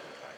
Funny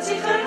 Gott sie